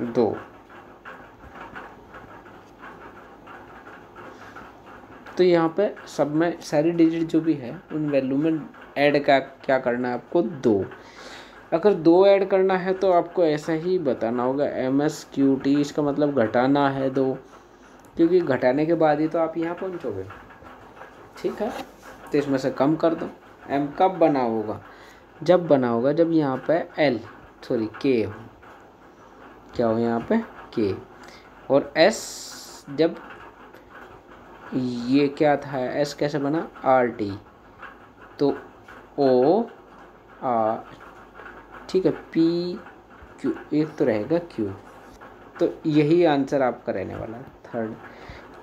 दो। तो यहाँ पे सब में सारी डिजिट जो भी है, उन वैल्यू में ऐड का क्या करना है आपको? दो। अगर दो ऐड करना है तो आपको ऐसा ही बताना होगा एम एस क्यू टी इसका मतलब घटाना है दो। क्योंकि घटाने के बाद ही तो आप यहाँ पहुँचोगे। ठीक है? तो इसमें से कम कर दो। एम कब बना होगा? जब बना होगा जब यहाँ पे एल सॉरी के हो। क्या हो यहाँ पे? के और एस जब ये क्या था? एस कैसे बना? आर टी तो ओ आर ठीक है पी क्यू एक तो रहेगा क्यू तो यही आंसर आपका रहने वाला है थर्ड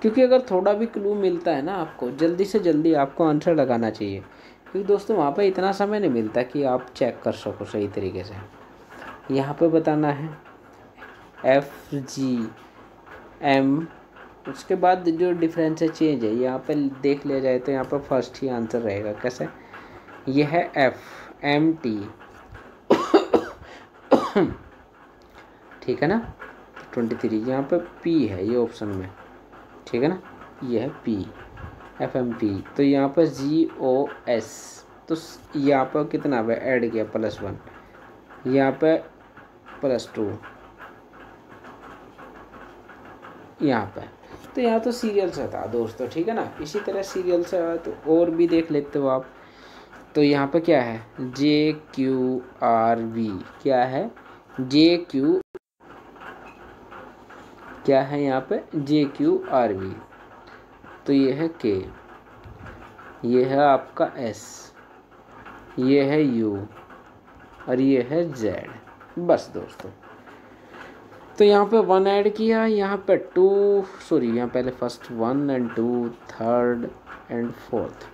क्योंकि अगर थोड़ा भी क्लू मिलता है ना आपको, जल्दी से जल्दी आपको आंसर लगाना चाहिए। क्योंकि दोस्तों, वहाँ पे इतना समय नहीं मिलता कि आप चेक कर सको सही तरीके से। यहाँ पे बताना है एफ़ जी एम उसके बाद जो डिफरेंस है चेंज है। यहाँ पर देख लिया जाए तो यहाँ पर फ़र्स्ट ही आंसर रहेगा। कैसे? ये है एफ़ एम टी ठीक है ना? ट्वेंटी थ्री यहाँ पर पी है ये ऑप्शन में। ठीक है ना? ये है पी एफ़ एम पी तो यहाँ पर जी ओ एस तो यहाँ पर कितना पे ऐड किया प्लस वन यहाँ पर प्लस टू यहाँ पे। तो यहाँ तो सीरियल से था दोस्तों ठीक है ना? इसी तरह सीरियल से तो और भी देख लेते हो आप। तो यहाँ पर क्या है? जे क्यू आर वी क्या है? जे क्यू क्या है यहाँ पे? जे क्यू आर वी तो ये है के ये है आपका एस ये है यू और ये है जेड बस दोस्तों। तो यहाँ पे वन ऐड किया, यहाँ पे टू सॉरी यहाँ पहले first one and two third and fourth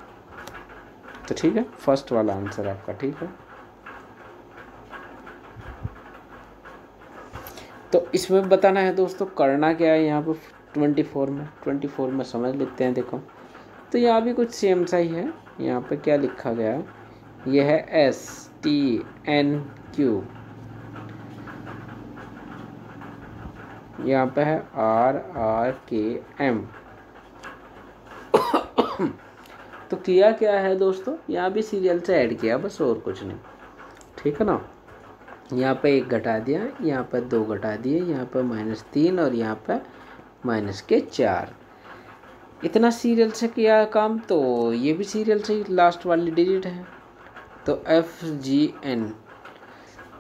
तो ठीक है फ़र्स्ट वाला आंसर आपका ठीक है। तो इसमें बताना है दोस्तों, करना क्या है यहाँ पे ट्वेंटी फोर में? ट्वेंटी फोर में समझ लेते हैं, देखो। तो यहाँ भी कुछ सेम सा ही है, यहाँ पे क्या लिखा गया है? यह है एस टी एन क्यू यहाँ पे है आर आर के एम तो किया क्या है दोस्तों? यहाँ भी सीरियल से ऐड किया, बस और कुछ नहीं। ठीक है ना? यहाँ पे एक घटा दिया, यहाँ पे दो घटा दिए, यहाँ पे माइनस तीन और यहाँ पे माइनस के चार। इतना सीरियल से किया काम तो ये भी सीरियल से लास्ट वाली डिजिट है। तो एफ़ जी एन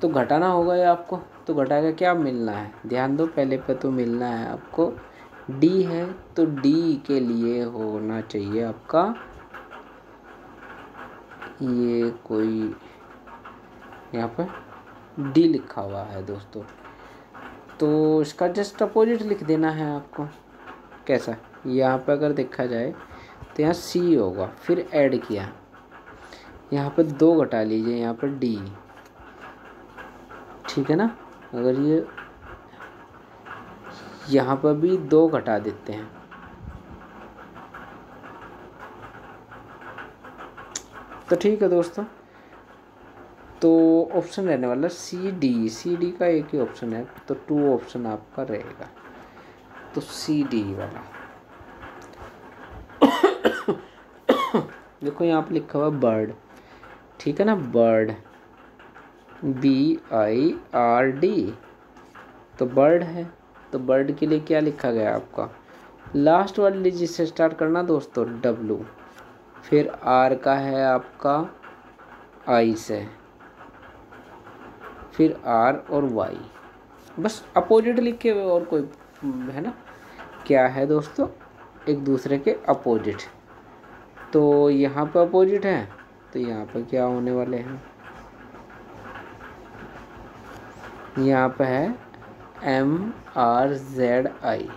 तो घटाना होगा ये आपको। तो घटा का क्या मिलना है? ध्यान दो, पहले पे तो मिलना है आपको। डी है तो डी के लिए होना चाहिए आपका। ये कोई यहाँ पर डी लिखा हुआ है दोस्तों। तो इसका जस्ट अपोजिट लिख देना है आपको। कैसा? यहाँ पर अगर देखा जाए तो यहाँ सी होगा, फिर ऐड किया। यहाँ पर दो घटा लीजिए, यहाँ पर डी ठीक है ना? अगर ये यहाँ पर भी दो घटा देते हैं। तो ठीक है दोस्तों। तो ऑप्शन रहने वाला सी डी सी डी का एक ही ऑप्शन है तो टू ऑप्शन आपका रहेगा। तो सी डी वाला। देखो यहाँ पे लिखा हुआ बर्ड ठीक है ना? Bird B I R D तो बर्ड है तो बर्ड के लिए क्या लिखा गया आपका? लास्ट वाली लीजिए से स्टार्ट करना दोस्तों डब्लू फिर आर का है आपका आई से। फिर आर और वाई बस अपोजिट लिखे हुए और कोई, है ना? क्या है दोस्तों? एक दूसरे के अपोजिट तो यहाँ पर अपोजिट है तो यहाँ पर क्या होने वाले हैं? यहाँ पे है एम आर जेड आई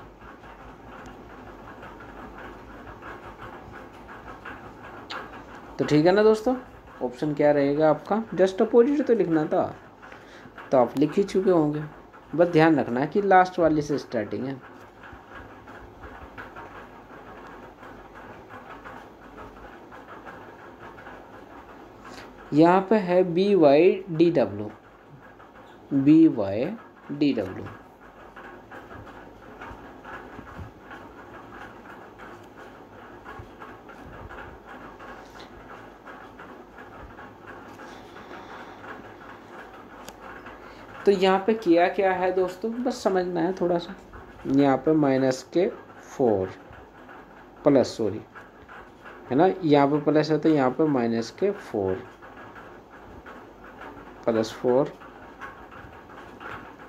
तो ठीक है ना दोस्तों? ऑप्शन क्या रहेगा आपका? जस्ट अपोजिट तो लिखना था। तो आप लिख ही चुके होंगे। बस ध्यान रखना कि लास्ट वाली से स्टार्टिंग है। यहाँ पे है B Y D W B Y D W तो यहाँ पे किया क्या है दोस्तों? बस समझना है थोड़ा सा। यहाँ पे माइनस के फोर प्लस सॉरी है ना? यहाँ पे प्लस है तो यहाँ पे माइनस के फोर प्लस फोर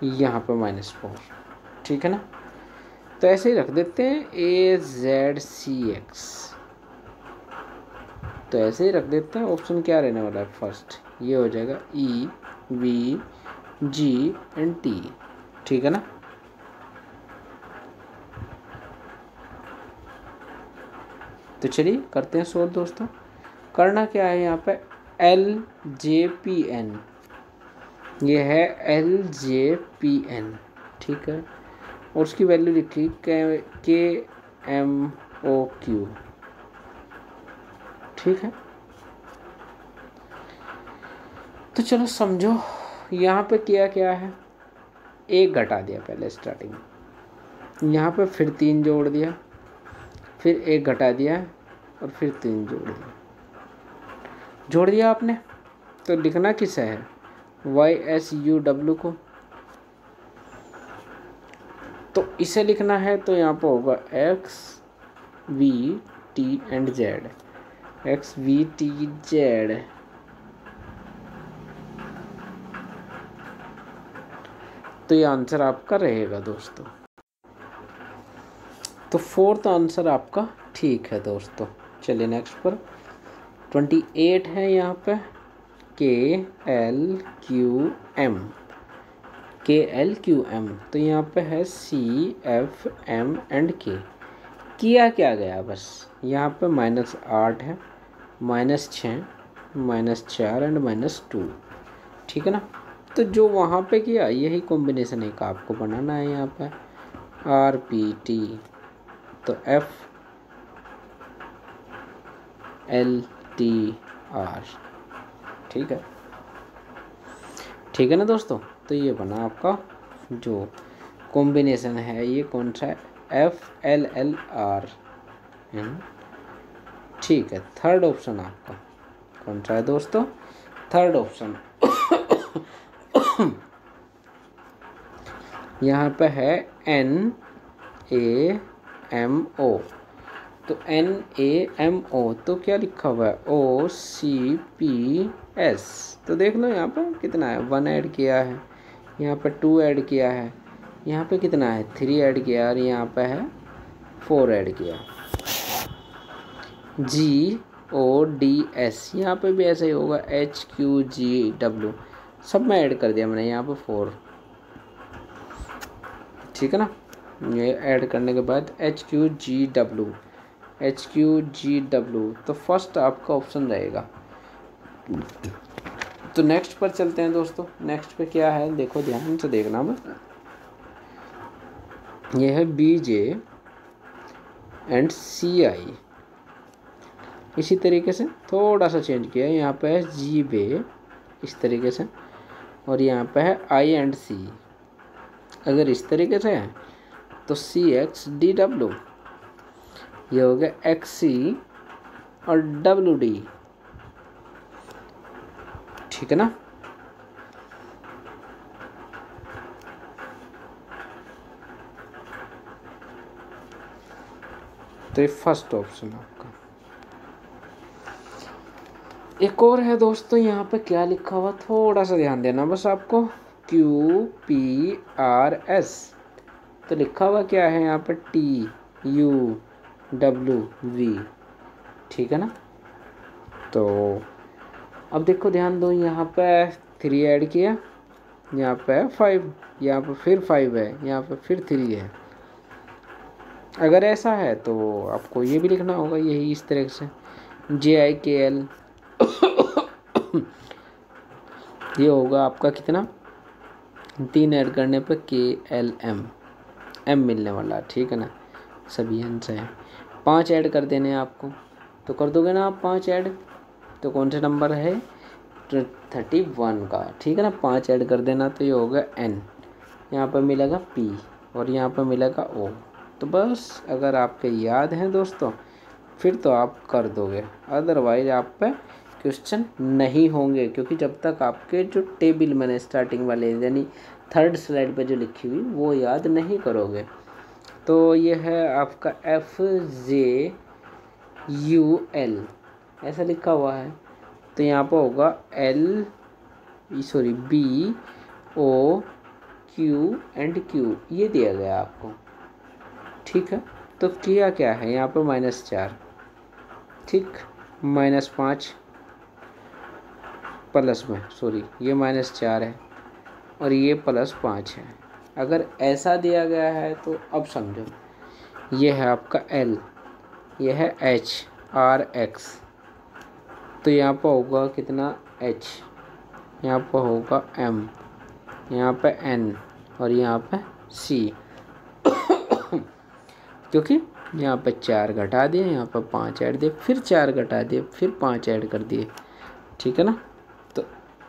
यहाँ पर माइनस फोर ठीक है ना? तो ऐसे ही रख देते हैं ए जेड सी एक्स तो ऐसे ही रख देते हैं ऑप्शन क्या रहने वाला है? फ़र्स्ट ये हो जाएगा E V G and T ठीक है ना? तो चलिए करते हैं सोल्व दोस्तों। करना क्या है यहाँ पे? एल जे पी एन ये है एल जे पी एन ठीक है? और उसकी वैल्यू लिखी के एम ओ क्यू ठीक है? तो चलो समझो, यहाँ पे किया क्या है? एक घटा दिया पहले स्टार्टिंग यहाँ पे फिर तीन जोड़ दिया, फिर एक घटा दिया और फिर तीन जोड़ दिया। जोड़ दिया आपने? तो लिखना किस है? वाई एस यू डब्ल्यू को। तो इसे लिखना है तो यहाँ पर होगा X V T and Z X V T Z तो ये आंसर आपका रहेगा दोस्तों। तो फोर्थ आंसर आपका ठीक है दोस्तों। चलिए नेक्स्ट पर। ट्वेंटी एट है यहाँ पे। K L Q M K L Q M तो यहाँ पे है सी एफ़ एम एंड के किया क्या गया? बस यहाँ पे माइनस आठ है माइनस छः माइनस चार एंड माइनस टू ठीक है ना? तो जो वहाँ पे किया, यही कॉम्बिनेशन एक आपको बनाना है यहाँ पे. आर पी टी तो एफ़ एल टी आर ठीक है? ठीक है ना दोस्तों? तो ये बना आपका जो कॉम्बिनेशन है, ये कौन सा है? एफ़ एल एल आर ठीक है थर्ड ऑप्शन आपका कौन सा है दोस्तों? थर्ड ऑप्शन यहाँ पे है एन ए एम ओ तो एन ए एम ओ तो क्या लिखा हुआ है? ओ सी पी एस तो देख लो यहाँ पर कितना है। वन ऐड किया है। यहाँ पर टू ऐड किया है। यहाँ पे कितना है? थ्री ऐड किया और यहाँ पे है फोर ऐड किया। जी ओ डी एस यहाँ पे भी ऐसा ही होगा। एच क्यू जी डब्ल्यू सब में ऐड कर दिया मैंने यहाँ पे फोर ठीक है ना? ये ऐड करने के बाद H Q G W H Q G W तो फ़र्स्ट आपका ऑप्शन रहेगा। तो नेक्स्ट पर चलते हैं दोस्तों। नेक्स्ट पे क्या है? देखो, ध्यान से देखना मैं यह है बी जे एंड सी आई इसी तरीके से थोड़ा सा चेंज किया है। यहाँ पे है जी बे इस तरीके से। और यहाँ पे है आई एंड सी अगर इस तरीके से है तो सी एक्स डी डब्ल्यू ये हो गया एक्स और डब्ल्यू डी ठीक है ना? तो ये फ़र्स्ट ऑप्शन आपका। एक और है दोस्तों, यहाँ पे क्या लिखा हुआ? थोड़ा सा ध्यान देना बस आपको। क्यू पी आर एस तो लिखा हुआ क्या है यहाँ पे? टी यू डब्लू वी ठीक है ना? तो अब देखो, ध्यान दो, यहाँ पे थ्री ऐड किया, यहाँ पे फाइव यहाँ पे फिर फाइव है, यहाँ पे फिर थ्री है। अगर ऐसा है तो आपको ये भी लिखना होगा, यही इस तरह से। जे आई के एल ये होगा आपका कितना? तीन ऐड करने पे के एल एम एम मिलने वाला, ठीक है ना? सभी आंसर है। पाँच ऐड कर देने हैं आपको। तो कर दोगे ना आप पाँच ऐड? तो कौन सा नंबर है? थर्टी वन का। ठीक है ना? पाँच ऐड कर देना तो ये होगा एन। यहाँ पर मिलेगा पी और यहाँ पर मिलेगा ओ। तो बस, अगर आपके याद हैं दोस्तों, फिर तो आप कर दोगे। अदरवाइज़ आप पे क्वेश्चन नहीं होंगे, क्योंकि जब तक आपके जो टेबल मैंने स्टार्टिंग वाले, यानी थर्ड स्लाइड पे जो लिखी हुई, वो याद नहीं करोगे। तो ये है आपका एफ़ जे यू एल ऐसा लिखा हुआ है। तो यहाँ पर होगा L sorry B O Q and Q ये दिया गया आपको। ठीक है? तो किया क्या है? यहाँ पर माइनस चार। ठीक? माइनस पाँच प्लस में। सॉरी ये माइनस चार है और ये प्लस पाँच है। अगर ऐसा दिया गया है तो अब समझो। ये है आपका एल यह है एच आर एक्स तो यहाँ पर होगा कितना? एच यहाँ पर होगा एम यहाँ पे एन और यहाँ पे सी क्योंकि यहाँ पर चार घटा दिए, यहाँ पर पाँच ऐड दिए, फिर चार घटा दिए, फिर पाँच ऐड कर दिए। ठीक है ना?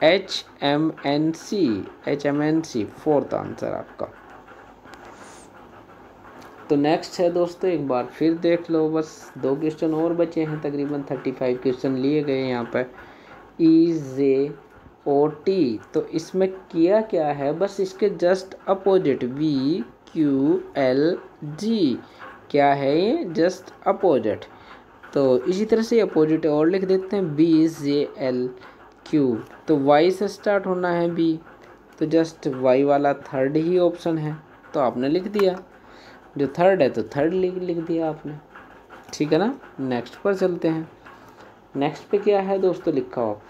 H M N C H M N C fourth answer आपका। तो नेक्स्ट है दोस्तों, एक बार फिर देख लो, बस दो क्वेश्चन और बचे हैं, तकरीबन थर्टी फाइव क्वेश्चन लिए गए यहाँ पर। ई जे ओ टी तो इसमें किया क्या है? बस इसके just opposite V Q L G क्या है ये? जस्ट अपोजिट तो इसी तरह से अपोजिट और लिख देते हैं बी जे एल क्यू तो वाई से स्टार्ट होना है बी तो जस्ट वाई वाला थर्ड ही ऑप्शन है. तो आपने लिख दिया. जो थर्ड है तो थर्ड लिख लिख दिया आपने. ठीक है ना? नेक्स्ट पर चलते हैं. नेक्स्ट पे क्या है दोस्तों? लिखा हो.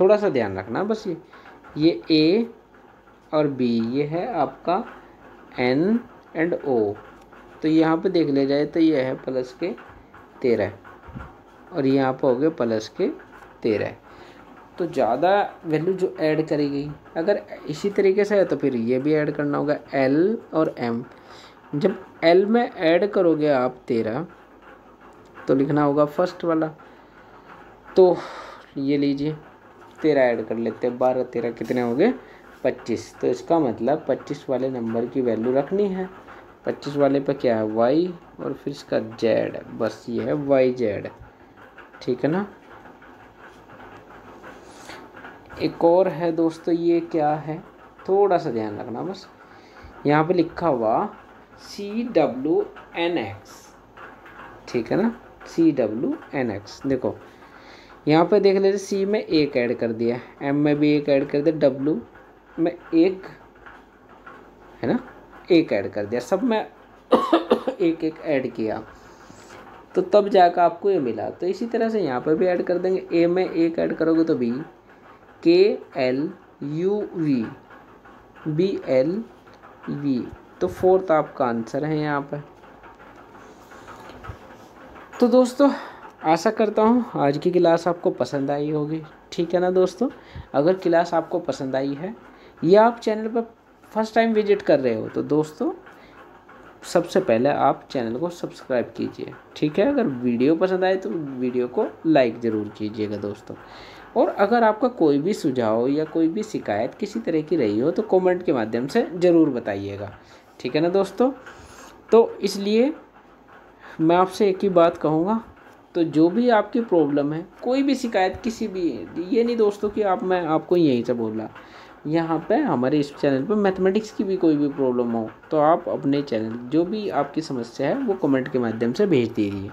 थोड़ा सा ध्यान रखना बस ये. ये ए और बी ये है आपका एन एंड ओ तो यहाँ पे देख लिया जाए तो ये है प्लस के तेरह. और यहाँ पे हो गए प्लस के तेरह. तो ज़्यादा वैल्यू जो ऐड करी गई अगर इसी तरीके से है तो फिर ये भी ऐड करना होगा एल और एम जब एल में ऐड करोगे आप तेरह तो लिखना होगा फ़र्स्ट वाला। तो ये लीजिए तेरह ऐड कर लेते हैं, बारह तेरह कितने हो गए? पच्चीस। तो इसका मतलब पच्चीस वाले नंबर की वैल्यू रखनी है। पच्चीस वाले पे क्या है? वाई और फिर इसका जेड बस ये है वाई जेड ठीक है ना? एक और है दोस्तों, ये क्या है? थोड़ा सा ध्यान रखना बस। यहाँ पे लिखा हुआ सी डब्ल्यू एन एक्स ठीक है ना? सी डब्ल्यू एन एक्स देखो, यहाँ पे देख लेते सी में एक ऐड कर दिया एम में भी एक ऐड कर दिया डब्ल्यू में एक, है ना? एक ऐड कर दिया। सब में एक एक ऐड किया। तो तब जाकर आपको ये मिला। तो इसी तरह से यहाँ पर भी ऐड कर देंगे। ए में एक ऐड करोगे तो B K L U V B L V तो फोर्थ आपका आंसर है यहाँ पर तो दोस्तों, आशा करता हूँ आज की क्लास आपको पसंद आई होगी। ठीक है ना दोस्तों? अगर क्लास आपको पसंद आई है या आप चैनल पर फ़र्स्ट टाइम विज़िट कर रहे हो तो दोस्तों, सबसे पहले आप चैनल को सब्सक्राइब कीजिए। ठीक है? अगर वीडियो पसंद आए तो वीडियो को लाइक ज़रूर कीजिएगा दोस्तों। और अगर आपका कोई भी सुझाव या कोई भी शिकायत किसी तरह की रही हो तो कमेंट के माध्यम से ज़रूर बताइएगा। ठीक है ना दोस्तों? तो इसलिए मैं आपसे एक ही बात कहूँगा तो जो भी आपकी प्रॉब्लम है, कोई भी शिकायत किसी भी, ये नहीं दोस्तों कि आप, मैं आपको यहीं से बोल रहा यहाँ पे हमारे इस चैनल पे मैथमेटिक्स की भी कोई भी प्रॉब्लम हो तो आप अपने चैनल जो भी आपकी समस्या है, वो कमेंट के माध्यम से भेज दीजिए।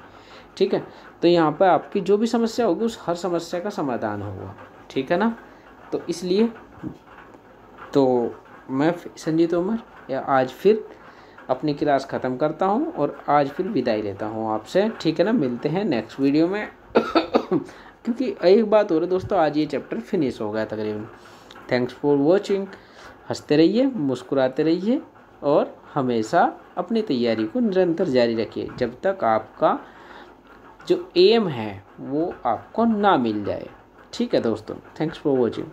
ठीक है? तो यहाँ पर आपकी जो भी समस्या होगी, उस हर समस्या का समाधान होगा। ठीक है ना? तो इसलिए तो मैं संजीत उमर, या आज फिर अपनी क्लास ख़त्म करता हूँ और आज फिर विदाई लेता हूँ आपसे। ठीक है ना? मिलते हैं नेक्स्ट वीडियो में। क्योंकि एक बात हो रही दोस्तों, आज ये चैप्टर फिनिश हो गया तकरीबन। थैंक्स फॉर वॉचिंग हँसते रहिए, मुस्कुराते रहिए और हमेशा अपनी तैयारी को निरंतर जारी रखिए। जब तक आपका जो एम है वो आपको ना मिल जाए। ठीक है दोस्तों थैंक्स फॉर वॉचिंग